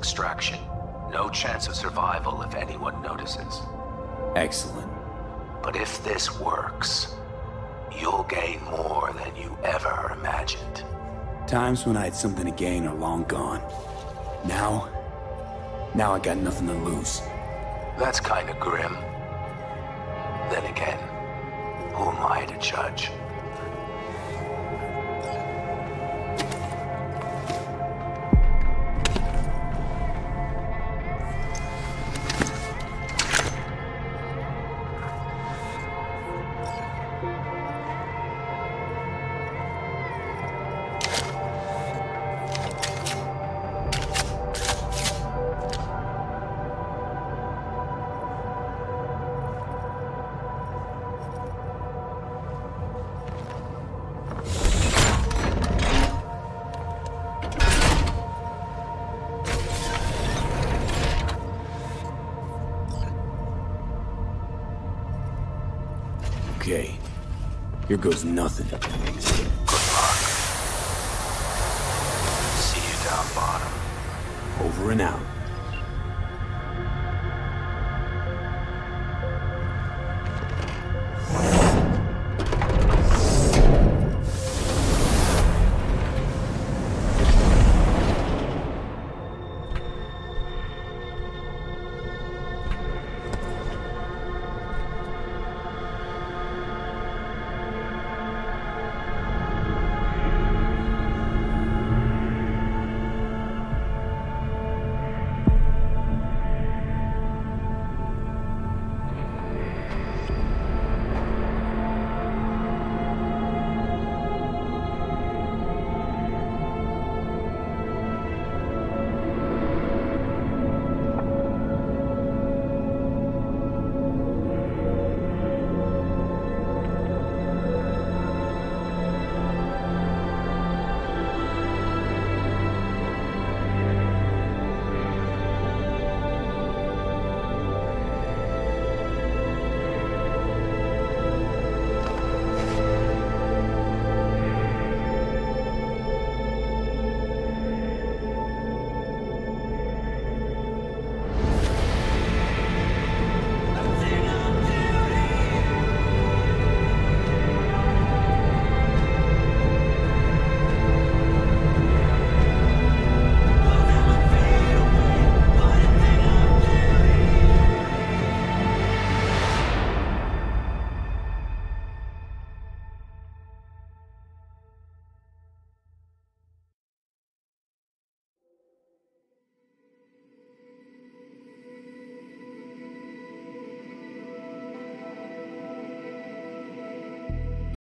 extraction. No chance of survival if anyone notices. Excellent. But if this works, you'll gain more than you ever imagined. Times when I had something to gain are long gone. Now, now I got nothing to lose. That's kinda grim. Then again, who am I to judge? Okay. Here goes nothing. Good luck. See you down bottom. Over and out.